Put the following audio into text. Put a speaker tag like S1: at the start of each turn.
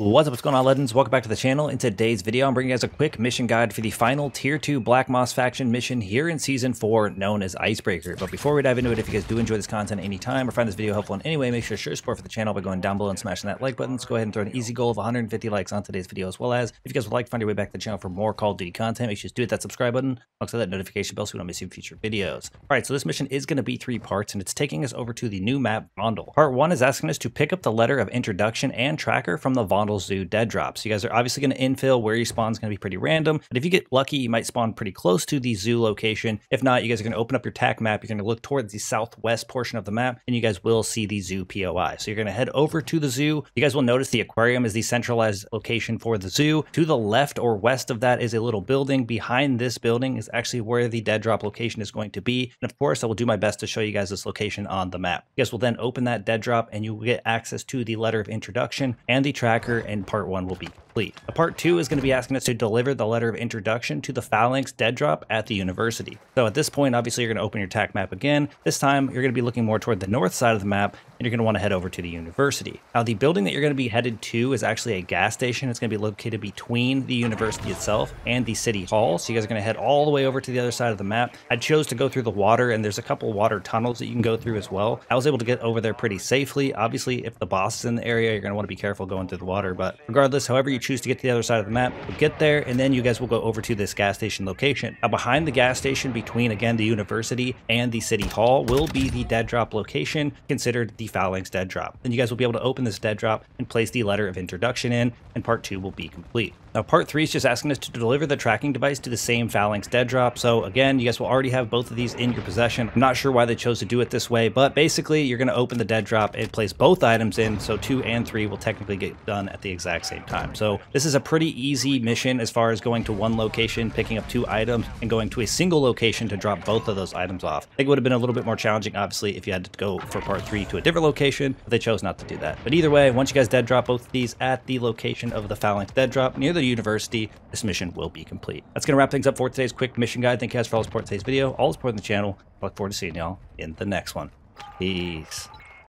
S1: What's up, what's going on, Legends? Welcome back to the channel. In today's video, I'm bringing you guys a quick mission guide for the final Tier 2 Black Mous faction mission here in Season 4, known as Icebreaker. But before we dive into it, if you guys do enjoy this content anytime or find this video helpful in any way, make sure to show support for the channel by going down below and smashing that like button. Let's go ahead and throw an easy goal of 150 likes on today's video, as well as if you guys would like to find your way back to the channel for more Call of Duty content, make sure to do hit that subscribe button, also that notification bell so we don't miss future videos. All right, so this mission is going to be three parts, and it's taking us over to the new map, Vondel. Part 1 is asking us to pick up the letter of introduction and tracker from the Vondel Zoo dead drops. You guys are obviously going to infill where you spawn is going to be pretty random. But if you get lucky, you might spawn pretty close to the zoo location. If not, you guys are going to open up your TAC map. You're going to look towards the southwest portion of the map, and you guys will see the zoo POI. So you're going to head over to the zoo. You guys will notice the aquarium is the centralized location for the zoo. To the left or west of that is a little building. Behind this building is actually where the dead drop location is going to be. And of course, I will do my best to show you guys this location on the map. You guys will then open that dead drop and you will get access to the letter of introduction and the tracker and part one will be complete. The part two is going to be asking us to deliver the letter of introduction to the Phalanx dead drop at the university. So at this point, obviously, you're going to open your TAC map again. This time, you're going to be looking more toward the north side of the map, and you're going to want to head over to the university. Now, the building that you're going to be headed to is actually a gas station. It's going to be located between the university itself and the city hall. So you guys are going to head all the way over to the other side of the map. I chose to go through the water, and there's a couple water tunnels that you can go through as well. I was able to get over there pretty safely. Obviously, if the boss is in the area, you're going to want to be careful going through the water. But regardless, however you choose to get to the other side of the map, we'll get there, and then you guys will go over to this gas station location. Now, behind the gas station, between again the university and the city hall, will be the dead drop location, considered the Phalanx dead drop. Then you guys will be able to open this dead drop and place the letter of introduction in, and part two will be complete. Now, part three is just asking us to deliver the tracking device to the same Phalanx dead drop. So again, you guys will already have both of these in your possession. I'm not sure why they chose to do it this way, but basically you're going to open the dead drop and place both items in. So two and three will technically get done at the exact same time. So this is a pretty easy mission as far as going to one location, picking up two items, and going to a single location to drop both of those items off. I think it would have been a little bit more challenging, obviously, if you had to go for part three to a different location, but they chose not to do that. But either way, once you guys dead drop both of these at the location of the Phalanx dead drop near the university, this mission will be complete. That's going to wrap things up for today's quick mission guide. Thank you guys for all the support today's video, all the support in the channel. I look forward to seeing y'all in the next one. Peace.